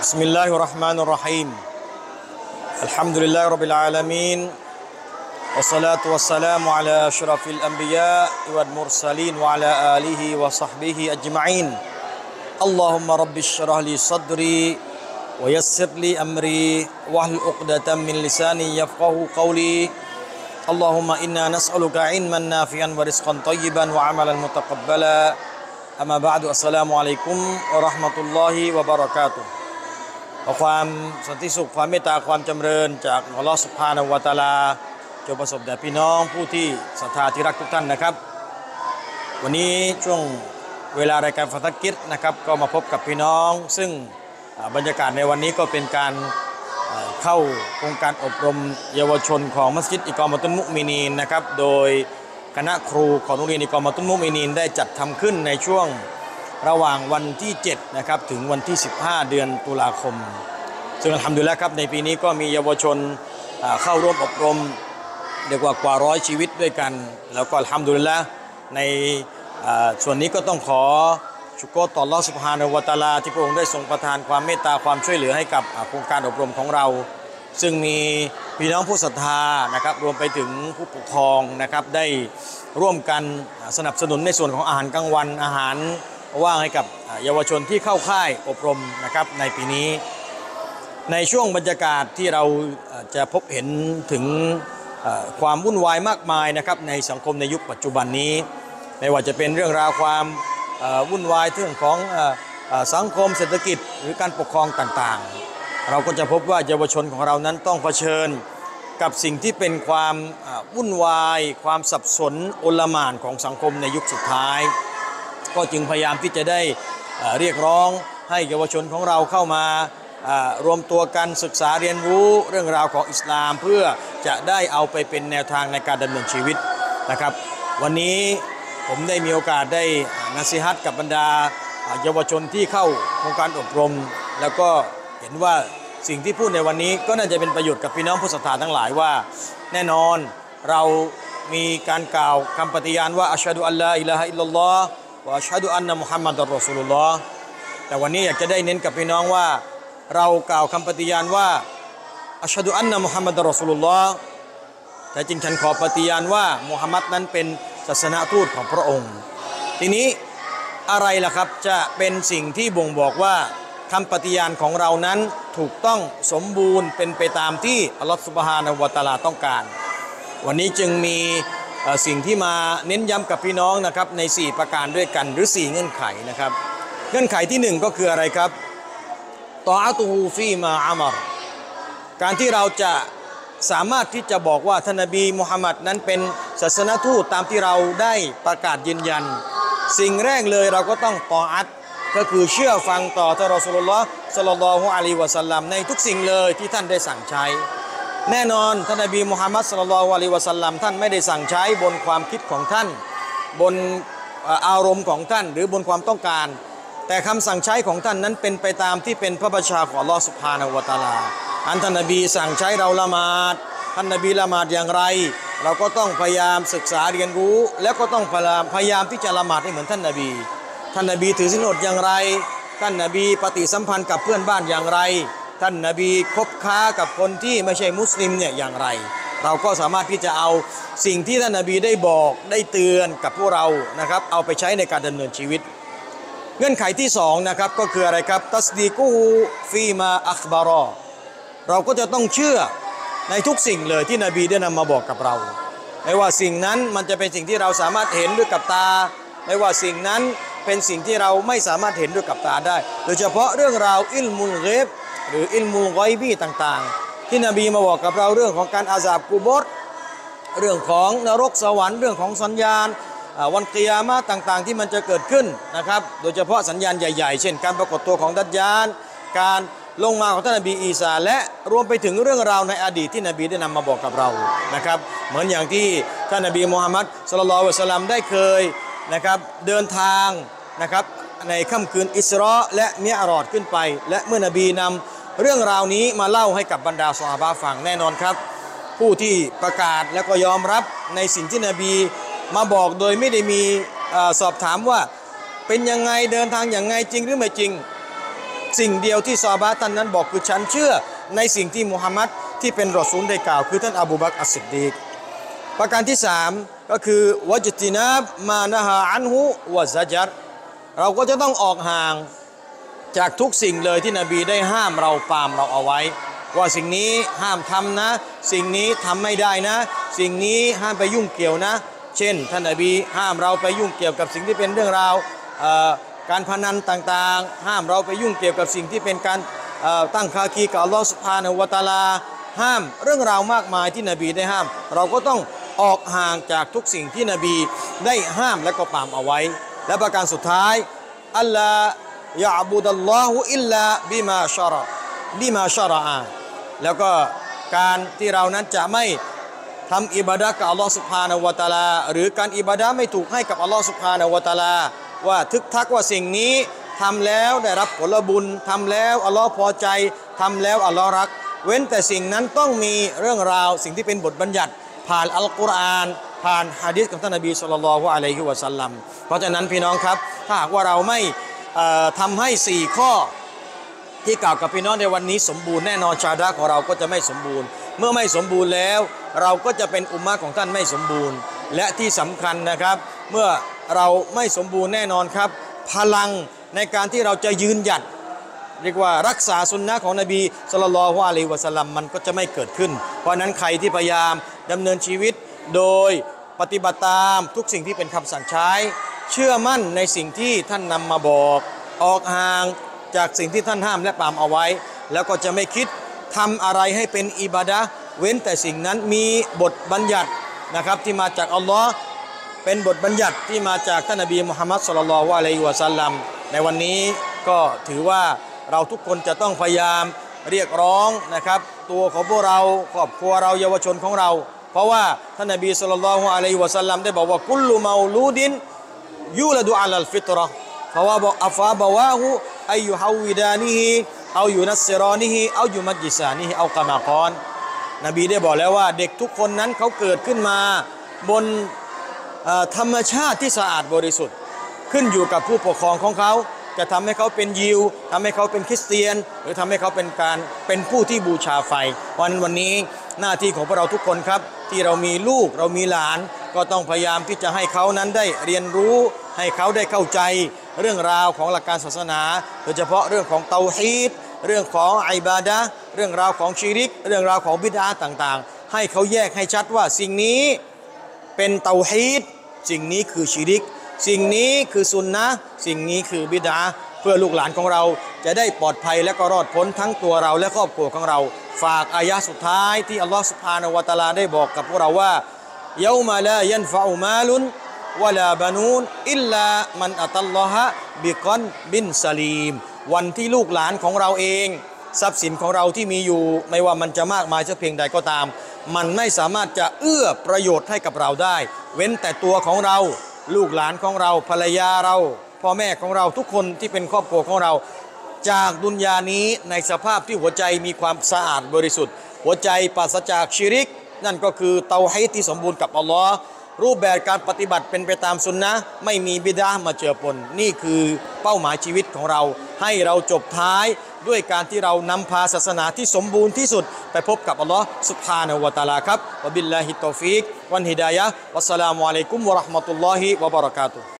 بسم الله الرحمن الرحيم الحمد لله رب العالمين والصلاة والسلام على أشرف الأنبياء والمرسلين وعلى آله وصحبه أجمعين اللهم رب اشرح لي صدري ويسر لي أمري واحلل عقدة من لساني يفقه قولي اللهم إنا نسألك علما نافعا ورزقا طيبا وعملا متقبلا أما بعد السلام عليكم ورحمة الله وبركاته ขอความสันติสุขความเมตตาความจำเริญ จากอัลลอฮฺสุบฮานวะตาลาจงประสบแด่พี่น้องผู้ที่ศรัทธาที่รักทุกท่านนะครับ วันนี้ช่วงเวลารายการฟัตกิจนะครับ ก็มาพบกับพี่น้อง ซึ่งบรรยากาศในวันนี้ก็เป็นการเข้าโครงการอบรมเยาวชนของมัสยิดอิกอมะตุนมุมินีนนะครับ โดยคณะครูของโรงเรียนอิกอมะตุนมุมินีนได้จัดทำขึ้นในช่วง ระหว่างวันที่7นะครับถึงวันที่ 15 เดือนตุลาคม ซึ่งทำดูแล้วครับในปีนี้ก็มีเยาวชนเข้าร่วมอบรมเรียกว่ากว่าร้อยชีวิตด้วยกัน แล้วก็ทำดูแล้วในส่วนนี้ก็ต้องขอชุกโกต่อลอสุภานวตาลาที่พระองค์ได้ทรงประทานความเมตตาความช่วยเหลือให้กับโครงการอบรมของเรา ซึ่งมีพี่น้องผู้ศรัทธานะครับรวมไปถึงผู้ปกครองนะครับได้ร่วมกันสนับสนุนในส่วนของอาหารกลางวันอาหาร ว่างให้กับเยาวชนที่เข้าค่ายอบรมนะครับในปีนี้ ในช่วงบรรยากาศที่เราจะพบเห็นถึงความวุ่นวายมากมายนะครับในสังคมในยุคปัจจุบันนี้ ไม่ว่าจะเป็นเรื่องราวความวุ่นวายเรื่องของสังคมเศรษฐกิจหรือการปกครองต่างๆ เราก็จะพบว่าเยาวชนของเรานั้นต้องเผชิญกับสิ่งที่เป็นความวุ่นวาย ความสับสนโอลหม่านของสังคมในยุคสุดท้าย ก็จึงพยายามที่จะได้เรียกร้องให้เยาวชนของเราเข้ามารวมตัวกันศึกษาเรียนรู้เรื่องราวของอิสลาม เพื่อจะได้เอาไปเป็นแนวทางในการดำเนินชีวิตนะครับ วันนี้ผมได้มีโอกาสได้นัสิฮัตกับบรรดาเยาวชนที่เข้าโครงการอบรม แล้วก็เห็นว่าสิ่งที่พูดในวันนี้ก็น่าจะเป็นประโยชน์กับพี่น้องผู้ศรัทธาทั้งหลายว่า แน่นอนเรามีการกล่าวคำปฏิญาณว่าأشهد أن لا إله إلا الله وأشهد أن محمدا رسول الله แต่วันนี้อยากจะได้เน้นกับพี่น้องว่า เรากล่าวคำปฏิญาณว่าأشهد أن محمدا رسول اللهแต่จริงฉันขอปฏิญาณว่ามุฮัมมัดนั้นเป็นศาสนาทูตของพระองค์ ทีนี้อะไรล่ะครับจะเป็นสิ่งที่บ่งบอกว่าคำปฏิญาณของเรานั้นถูกต้องสมบูรณ์เป็นไปตามที่อัลลอฮฺสุบฮานะวะตาลาต้องการ วันนี้จึงมี สิ่งที่มาเน้นย้ำกับพี่น้องนะครับใน 4 ประการด้วยกันหรือ 4 เงื่อนไขนะครับ เงื่อนไขที่ 1 ก็คืออะไรครับตออาตูฮูฟีมาอามรการที่เราจะสามารถที่จะบอกว่าท่านนบีมุฮัมมัดนั้นเป็นศาสนทูตตามที่เราได้ประกาศยืนยัน สิ่งแรกเลยเราก็ต้องตออัดก็คือเชื่อฟังต่อท่านรอสุลลอฮ์สลลลอฮุอะลัยวะสัลลัมในทุกสิ่งเลยที่ท่านได้สั่งใช้ แน่นอนท่านนบีมุฮัมมัดสุลลัลลอฮุอะลิวะสัลลัมท่านไม่ได้สั่งใช้บนความคิดของท่าน บนอารมณ์ของท่าน หรือบนความต้องการ แต่คำสั่งใช้ของท่านนั้นเป็นไปตามที่เป็นพระบัญชาของลอสุบฮานวตาลา อันท่านนบีสั่งใช้เราละหมาดท่านนบีละหมาดอย่างไร เราก็ต้องพยายามศึกษาเรียนรู้ แล้วก็ต้องพยายามพยายามที่จะละหมาดให้เหมือนท่านนบี ท่านนบีถือสินอดอย่างไร ท่านนบีปฏิสัมพันธ์กับเพื่อนบ้านอย่างไร ท่านนบีคบค้ากับคนที่ไม่ใช่มุสลิมเนี่ยอย่างไร เราก็สามารถที่จะเอาสิ่งที่ท่านนบีได้บอกได้เตือนกับพวกเรานะครับ เอาไปใช้ในการดำเนินชีวิต เงื่อนไขที่สองนะครับก็คืออะไรครับตัสดีกูฟีมาอัคบารอเราก็จะต้องเชื่อในทุกสิ่งเลยที่นบีได้นำมาบอกกับเรา ไม่ว่าสิ่งนั้นมันจะเป็นสิ่งที่เราสามารถเห็นด้วยกับตา ไม่ว่าสิ่งนั้นเป็นสิ่งที่เราไม่สามารถเห็นด้วยกับตาได้ โดยเฉพาะเรื่องราวอิลมุลเกบ หรืออิลมุลไกบีต่างๆ ที่นบีมาบอกกับเราเรื่องของการอาซาบกูบดเรื่องของนรกสวรรค์เรื่องของสัญญาณวันกิยามะต่างๆ ที่มันจะเกิดขึ้นนะครับ โดยเฉพาะสัญญาณใหญ่ๆ เช่น การปรากฏตัวของดัจญาน การลงมาของท่านนบีอีสาและรวมไปถึงเรื่องราวในอดีตที่นบีได้นำมาบอกกับเรานะครับ เหมือนอย่างที่ท่านนบีมูฮัมมัดสุลลัละวะสลัมได้เคยนะครับเดินทางนะครับในค่ำคืนอิสราและเมียรอดขึ้นไป และเมื่อนบีนำ เรื่องราวนี้มาเล่าให้กับบรรดาซอฮาบะฟังแน่นอนครับ ผู้ที่ประกาศแล้วก็ยอมรับในสิ่งที่นบีมาบอกโดยไม่ได้มีอสอบถามว่าเป็นยังไงเดินทางอย่างไงจริงหรือไม่จริง สิ่งเดียวที่ซอฮาบะห์ท่านนั้นบอกคือฉันเชื่อในสิ่งที่มุฮัมมัดที่เป็นรอซูลได้กล่าว คือท่านอบูบักอัสสิดดีกประการที่สามก็คือวจตินาบมานะฮาอันหุวะซะจัดเราก็จะต้องออกห่าง จากทุกสิ่งเลยที่นบีได้ห้ามเราปามเราเอาไว้ ว่าสิ่งนี้ห้ามทำนะ สิ่งนี้ทำไม่ได้นะ สิ่งนี้ห้ามไปยุ่งเกี่ยวนะ เช่น ท่านนบีห้ามเราไปยุ่งเกี่ยวกับสิ่งที่เป็นเรื่องราวการพนันต่างๆ ห้ามเราไปยุ่งเกี่ยวกับสิ่งที่เป็นการตั้งคาคีกับอัลลอฮฺสุบฮานวตาลา ห้ามเรื่องราวมากมายที่นบีได้ห้าม เราก็ต้องออกห่างจากทุกสิ่งที่นบีได้ห้ามและก็ปามเอาไว้ และประการสุดท้ายอัลลอ ยะบุดัลลอฮุอิลลาบิมาชาระบิมาชาระอาแล้วก็การที่เรานั้นจะไม่ทำอิบาดะกับอัลลอฮฺสุบฮานวตาลา หรือการอิบาดะไม่ถูกให้กับอัลลอฮฺสุบฮานวตาลา ว่าทึกทักว่าสิ่งนี้ทำแล้วได้รับผลบุญทำแล้วอัลลอฮ์พอใจทำแล้วอัลลอฮ์รัก เว้นแต่สิ่งนั้นต้องมีเรื่องราวสิ่งที่เป็นบทบัญญัติ ผ่านอัลกุรอาน ผ่านฮะดีษของท่านนบีสุลต่านละฮ์อะลัยฮิวะสัลลัมเพราะฉะนั้นพี่น้องครับถ้าหากว่าเราไม่ ทำให้ 4 ข้อที่กล่าวกับพี่น้องในวันนี้สมบูรณ์แน่นอนชาดะของเราก็จะไม่สมบูรณ์ เมื่อไม่สมบูรณ์แล้ว เราก็จะเป็นอุมมะของท่านไม่สมบูรณ์ และที่สำคัญนะครับ เมื่อเราไม่สมบูรณ์แน่นอนครับ พลังในการที่เราจะยืนหยัดเรียกว่ารักษาสุนนะของนบีสุลต่านละฮ์อะลัยฮิวะสลัมมันก็จะไม่เกิดขึ้น เพราะฉะนั้นใครที่พยายามดำเนินชีวิตโดยปฏิบัติตามทุกสิ่งที่เป็นคำสั่งใช้ เชื่อมั่นในสิ่งที่ท่านนำมาบอก ออกห่างจากสิ่งที่ท่านห้ามและปามเอาไว้ แล้วก็จะไม่คิดทำอะไรให้เป็นอิบาดะเว้นแต่สิ่งนั้นมีบทบัญญัตินะครับที่มาจากอัลลอฮ์เป็นบทบัญญัติที่มาจากท่านนบีมุฮัมมัดสุลลัลลอฮุอะลัยฮิวะสัลลัมในวันนี้ก็ถือว่าเราทุกคนจะต้องพยายามเรียกร้องนะครับ ตัวของพวกเราครอบครัวเราเยาวชนของเรา เพราะว่าท่านนบี صلى الله عليه وسلم ได้บอกว่า كل مولود يولد على الفطرة فأبواه يهودانه أو ينصرانه أو يمجسانه أو كما قال นบีได้บอกแล้วว่า เด็กทุกคนนั้นเขาเกิดขึ้นมาบนธรรมชาติที่สะอาดบริสุทธิ์ ขึ้นอยู่กับผู้ปกครองของเขาจะทำให้เขาเป็นยิวทำให้เขาเป็นคริสเตียน หรือทำให้เขาเป็นการเป็นผู้ที่บูชาไฟ วันวันนี้หน้าที่ของพวกเราทุกคนครับ ที่เรามีลูกเรามีหลาน ก็ต้องพยายามที่จะให้เขานั้นได้เรียนรู้ ให้เขาได้เข้าใจเรื่องราวของหลักการศาสนา โดยเฉพาะเรื่องของเตาฮีดเรื่องของไอบาดะเรื่องราวของชีริก เรื่องราวของบิดาต่างๆ ให้เขาแยกให้ชัดว่าสิ่งนี้เป็นเตาฮีดสิ่งนี้คือชิริก สิ่งนี้คือซุนนะสิ่งนี้คือบิดาเพื่อลูกหลานของเราจะได้ปลอดภัยและก็รอดพ้นทั้งตัวเราและครอบครัวของเรา ฝากอายะสุดท้ายที่อัลลอฮฺสุบฮานาวะตาลาได้บอกกับพวกเราว่า ยามาลายันฟะอุมาลุนวะลาบานูนอิลลามันอัตัลลอฮะบิกอนบินสลีม วันที่ลูกหลานของเราเอง ทรัพย์สินของเราที่มีอยู่ ไม่ว่ามันจะมากมายจะเพียงใดก็ตาม มันไม่สามารถจะเอื้อประโยชน์ให้กับเราได้ เว้นแต่ตัวของเรา ลูกหลานของเราภรรยาเราพ่อแม่ของเราทุกคนที่เป็นครอบครัวของเรา จากดุนยานี้ในสภาพที่หัวใจมีความสะอาดบริสุทธิ์ หัวใจปราศจากชิริก นั่นก็คือเตาให้ที่สมบูรณ์กับอัลลอฮ์รูปแบบการปฏิบัติเป็นไปตามสุนนะไม่มีบิดามาเจือปนนี่คือเป้าหมายชีวิตของเรา ให้เราจบท้ายด้วยการที่เรานำพาศาสนาที่สมบูรณ์ที่สุด ไปพบกับอัลลอฮ์ سبحانه وتعالى ครับ وبالله التوفيق والهداية والسلام عليكم ورحمة الله وبركاته